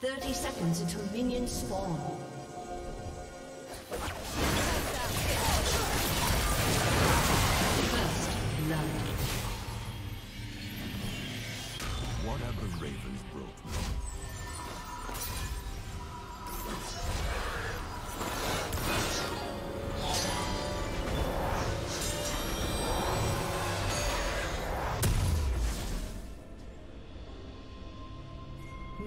30 seconds until minions spawn. First blood. What have the ravens brought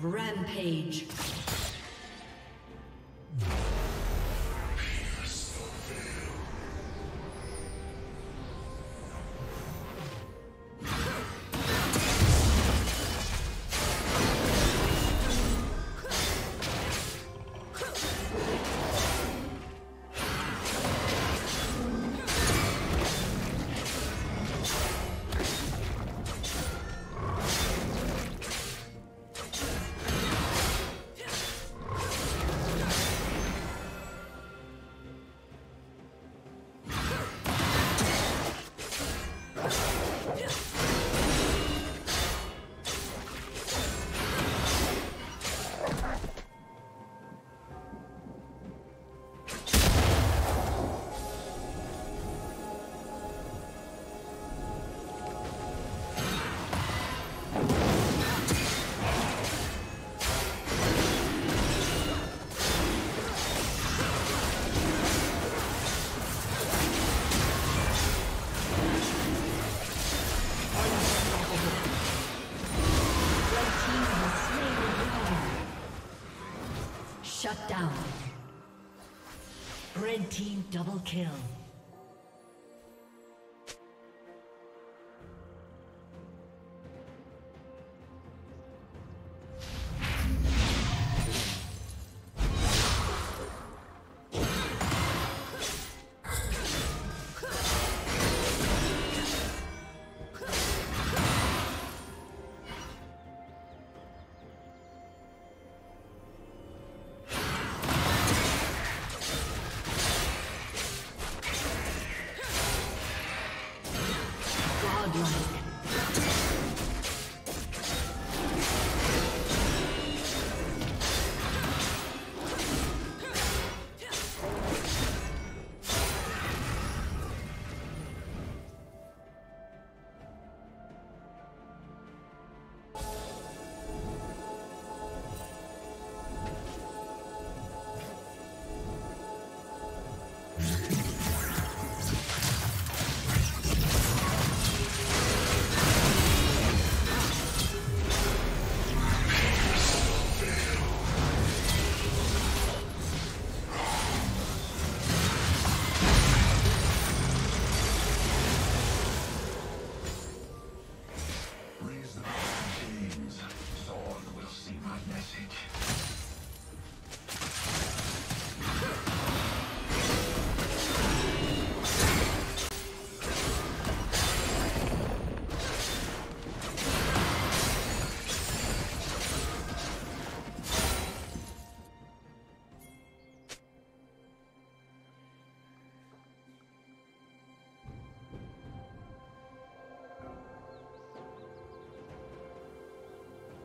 Rampage. Double kill.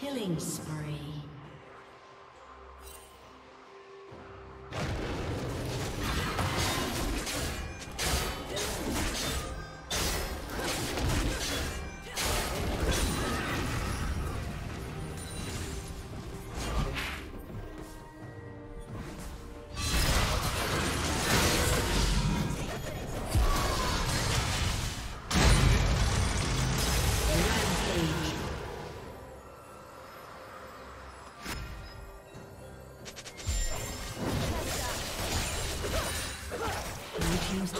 Killing spree.